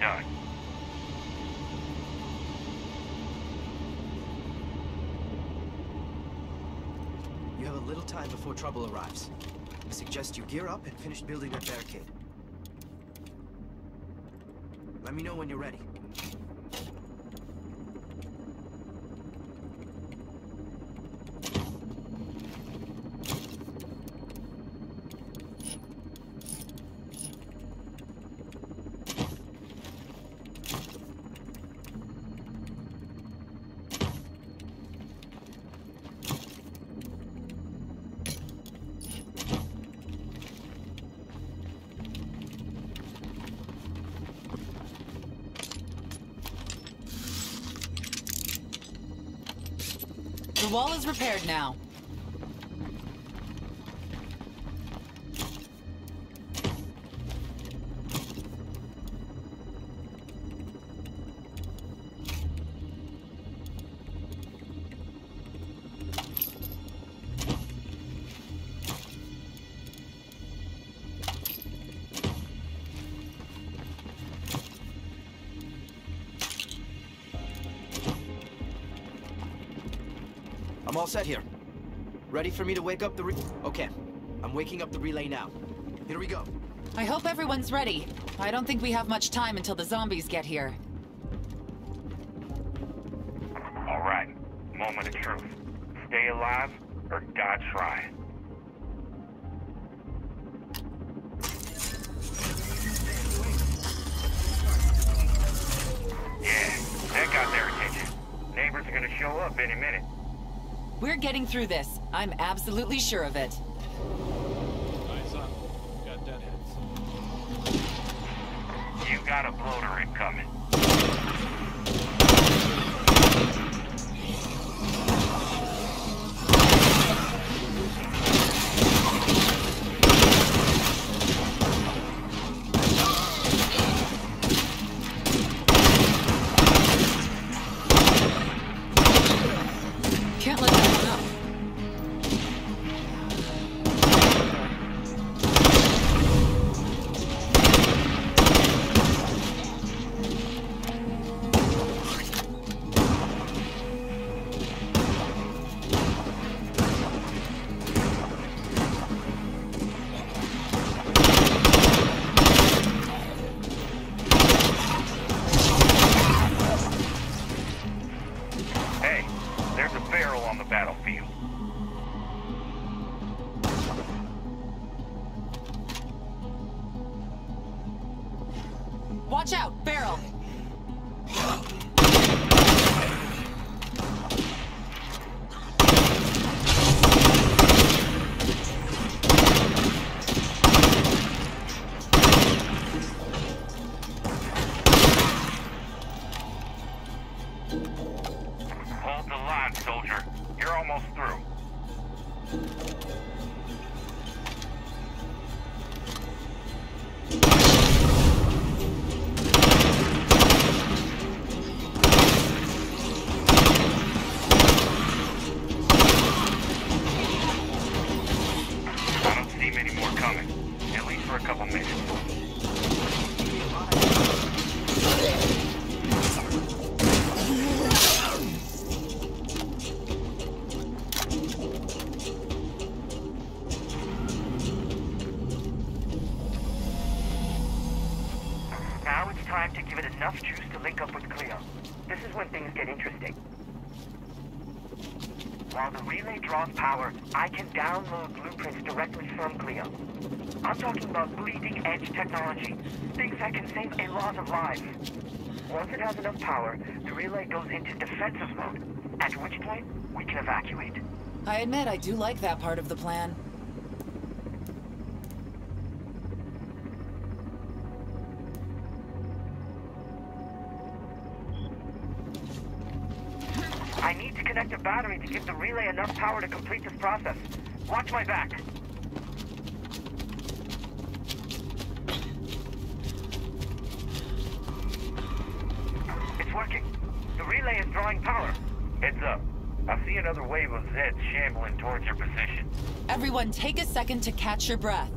done. You have a little time before trouble arrives. I suggest you gear up and finish building that barricade. Let me know when you're ready. Wall is repaired now. I'm all set here. Ready for me to wake up the re- Okay. I'm waking up the relay now. Here we go. I hope everyone's ready. I don't think we have much time until the zombies get here. All right, moment of truth. Stay alive or die trying. We're getting through this. I'm absolutely sure of it. Eyes up. Got deadheads. You got a bloater incoming. Can download blueprints directly from Cleo. I'm talking about bleeding edge technology, things that can save a lot of lives. Once it has enough power, the relay goes into defensive mode, at which point we can evacuate. I admit I do like that part of the plan. Give the relay enough power to complete this process. Watch my back. It's working. The relay is drawing power. Heads up. I see another wave of Zeds shambling towards your position. Everyone take a second to catch your breath.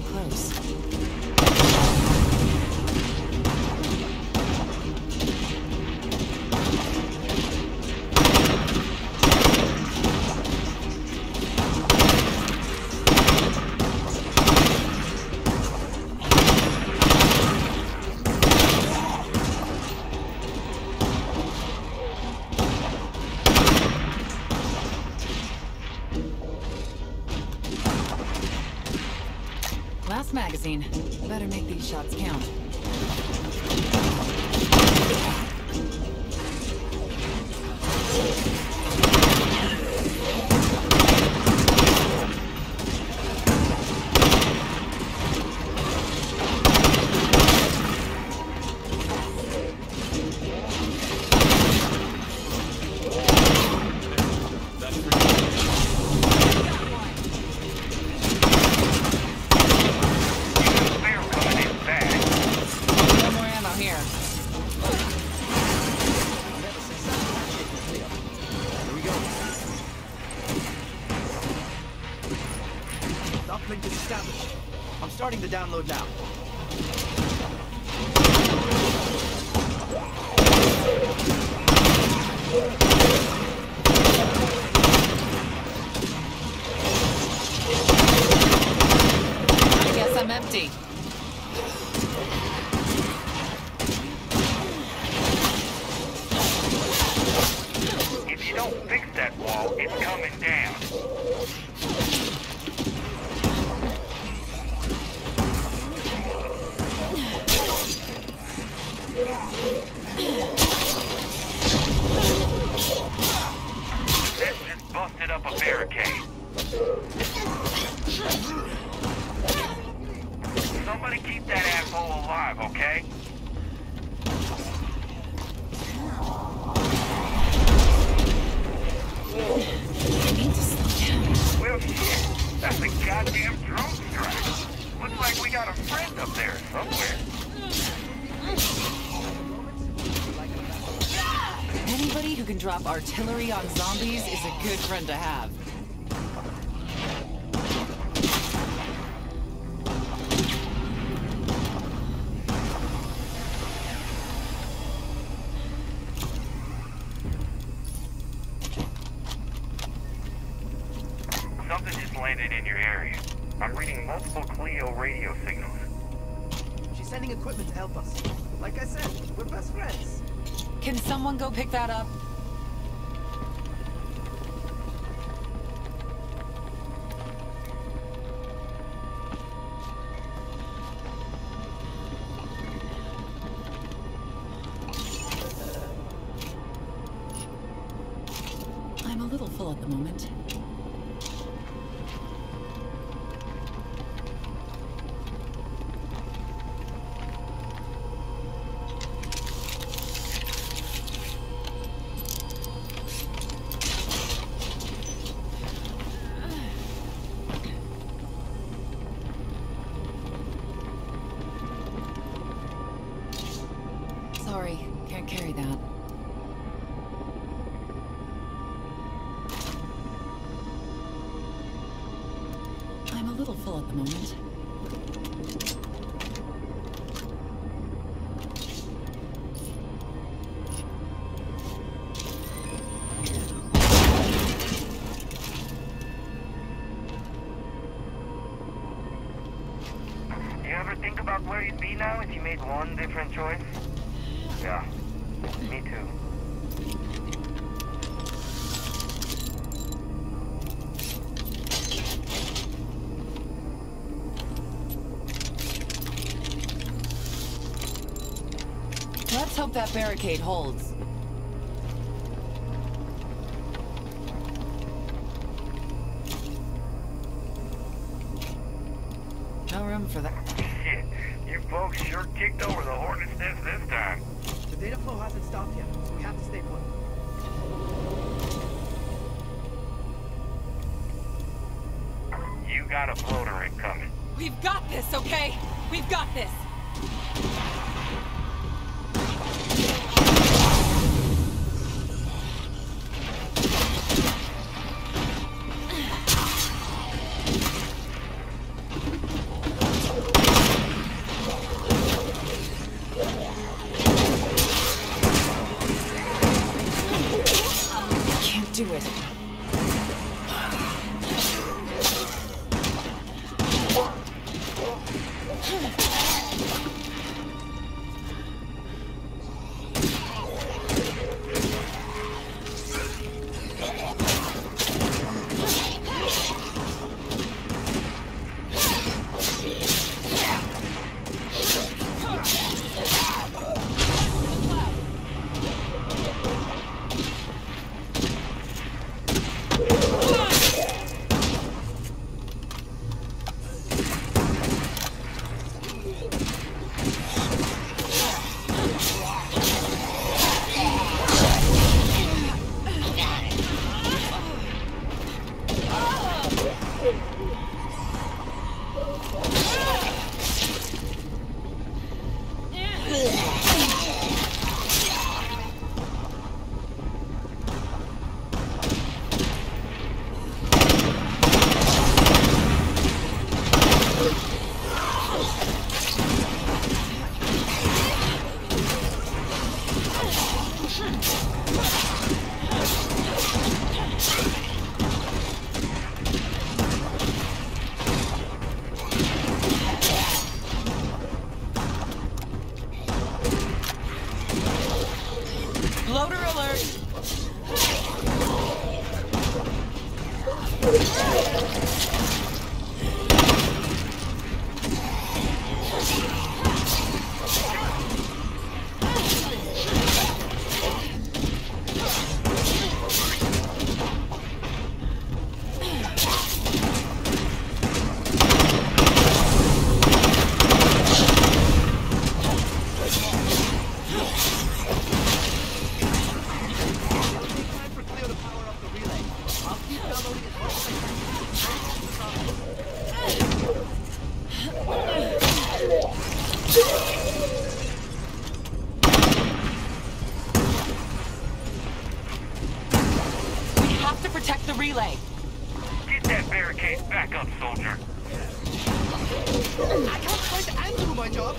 Too close. Empty. Up there somewhere. Anybody who can drop artillery on zombies is a good friend to have. Equipment to help us. Like I said, we're best friends. Can someone go pick that up? I'm a little full at the moment. Think about where you'd be now if you made one different choice? Yeah, me too. Let's hope that barricade holds. We've got this. play. Get that barricade back up, soldier. I can't quite undo my job.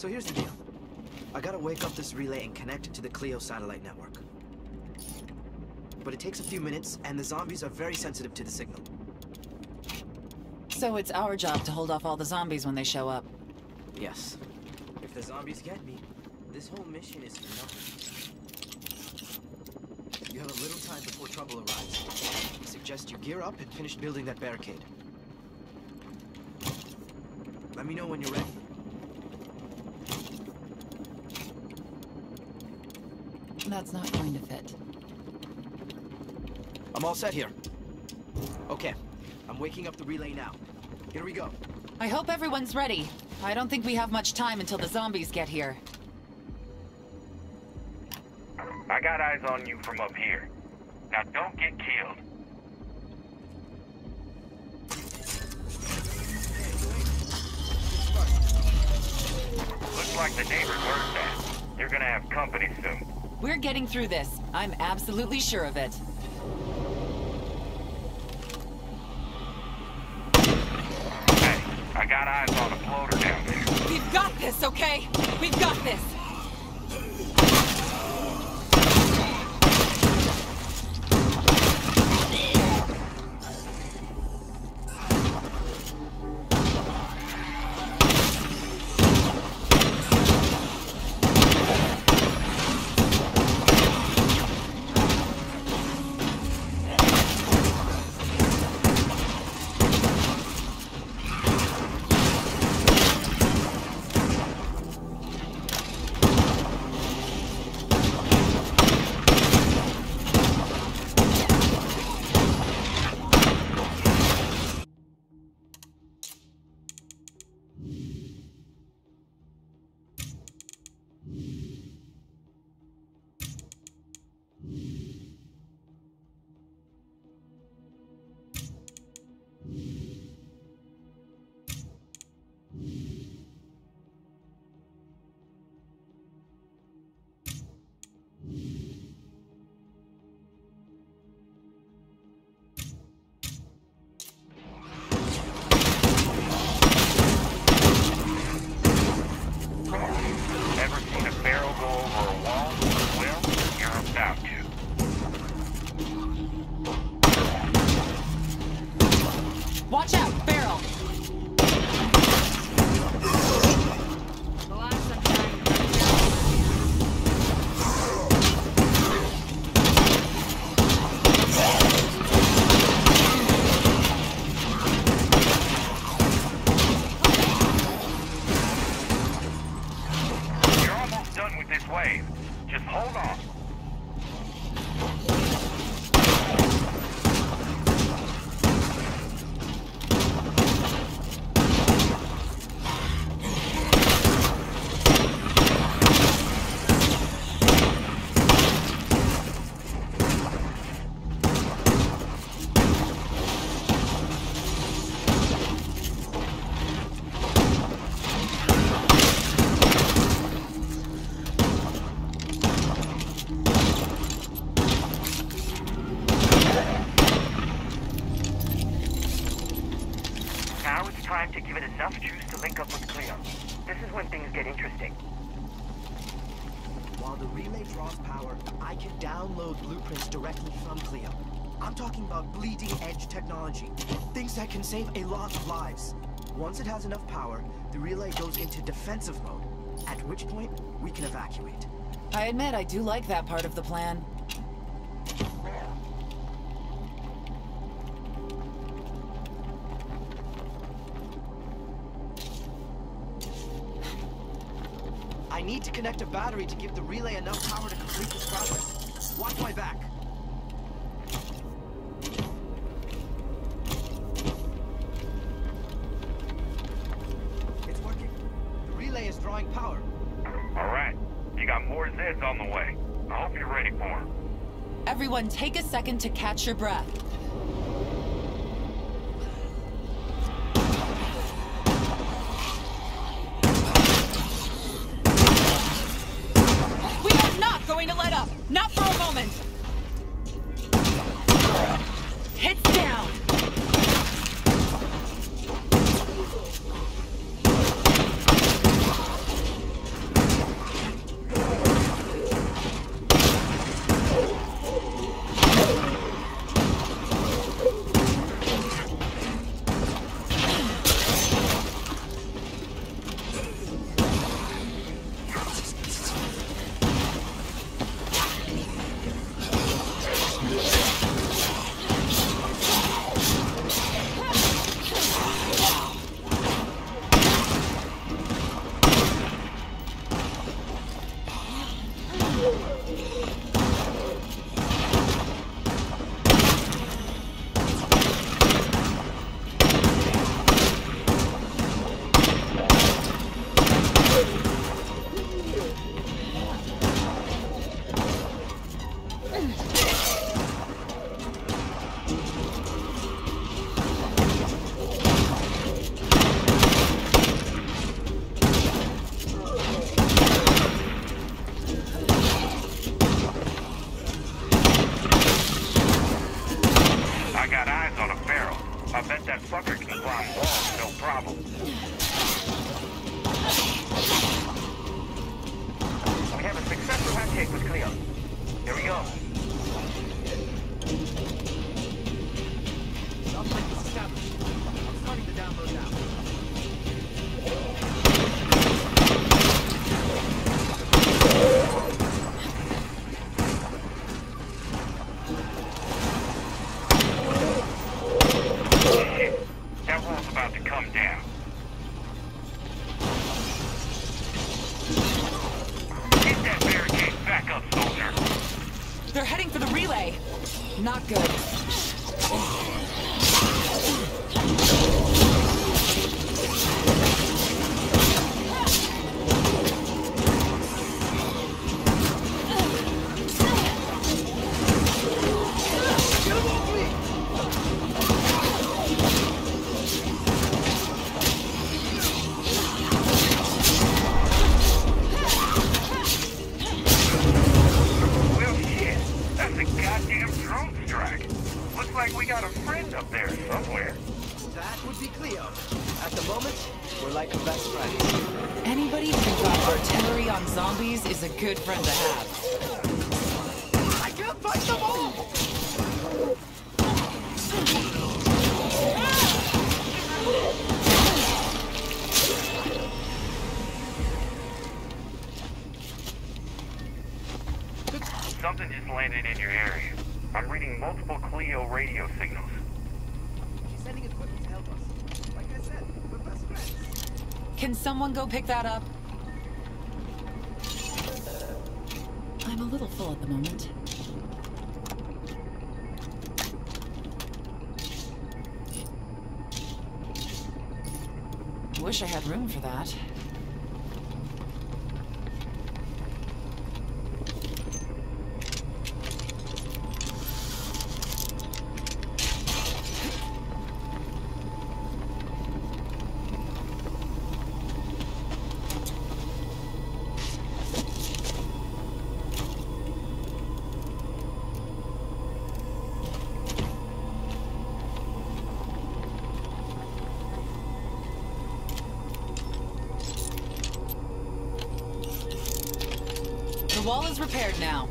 So here's the deal. I gotta wake up this relay and connect it to the Cleo satellite network. But it takes a few minutes, and the zombies are very sensitive to the signal. So it's our job to hold off all the zombies when they show up. Yes. If the zombies get me, this whole mission is for nothing. You have a little time before trouble arrives. I suggest you gear up and finish building that barricade. Let me know when you're ready. That's not going to fit. I'm all set here. Okay, I'm waking up the relay now. Here we go. I hope everyone's ready. I don't think we have much time until the zombies get here. I got eyes on you from up here. Now don't get killed. Looks like the neighbors heard that. You're gonna have company soon. We're getting through this. I'm absolutely sure of it. Okay? We've got this. Bleeding edge technology. Things that can save a lot of lives. Once it has enough power, the relay goes into defensive mode, at which point we can evacuate. I admit I do like that part of the plan. I need to connect a battery to give the relay enough power to complete this process. Watch my back. Everyone, take a second to catch your breath. About to come down. Get that barricade back up, soldier. They're heading for the relay. Not good. Artillery on zombies is a good friend to have. I can't fight them all! Something just landed in your area. I'm reading multiple Cleo radio signals. She's sending equipment to help us. Like I said, we're best friends. Can someone go pick that up? I'm a little full at the moment. Wish I had room for that. Wall is repaired now.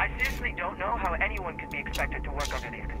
I seriously don't know how anyone could be expected to work under these conditions.